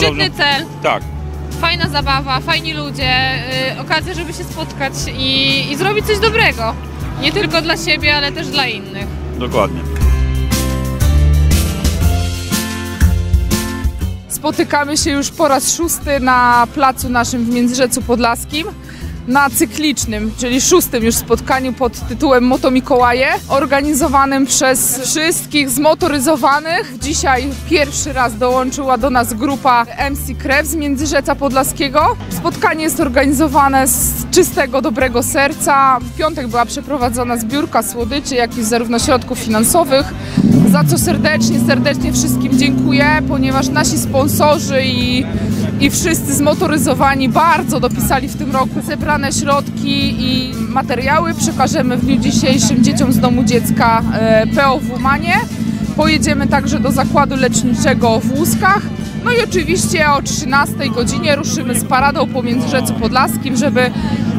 Piękny cel, Tak, fajna zabawa, fajni ludzie, y, okazja, żeby się spotkać i, i zrobić coś dobrego. Nie tylko dla siebie, ale też dla innych. dokładnie. Spotykamy się już po raz szósty na placu naszym w Międzyrzecu Podlaskim. Na cyklicznym, czyli szóstym już spotkaniu pod tytułem Moto Mikołaje, organizowanym przez wszystkich zmotoryzowanych. Dzisiaj pierwszy raz dołączyła do nas grupa MC Krew z Międzyrzeca Podlaskiego. Spotkanie jest organizowane z czystego, dobrego serca. W piątek była przeprowadzona zbiórka słodyczy, jak i zarówno środków finansowych, za co serdecznie, serdecznie wszystkim dziękuję, ponieważ nasi sponsorzy i, i wszyscy zmotoryzowani bardzo dopisali w tym roku zebrane środki i materiały. Przekażemy w dniu dzisiejszym dzieciom z Domu Dziecka e, POW Manie. Pojedziemy także do zakładu leczniczego w Łuskach. No i oczywiście o 13 godzinie ruszymy z paradą po Międzyrzecu Podlaskim, żeby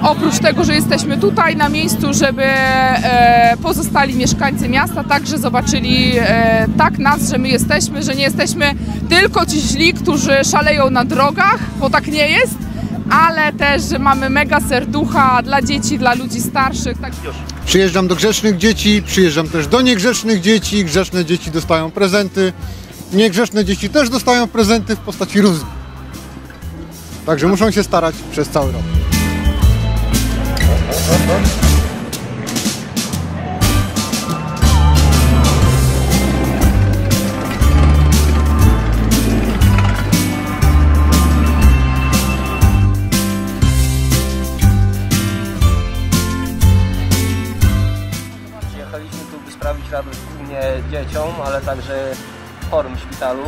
oprócz tego, że jesteśmy tutaj na miejscu, żeby e, pozostali mieszkańcy miasta także zobaczyli e, tak nas, że my jesteśmy, że nie jesteśmy tylko ci źli, którzy szaleją na drogach, bo tak nie jest, ale też, że mamy mega serducha dla dzieci, dla ludzi starszych. Tak, Przyjeżdżam do grzecznych dzieci, przyjeżdżam też do niegrzecznych dzieci. Grzeczne dzieci dostają prezenty. Niegrzeczne dzieci też dostają prezenty w postaci rózg. Także muszą się starać przez cały rok. Przyjechaliśmy tu, by sprawić radość głównie dzieciom, ale także chorym w szpitalu.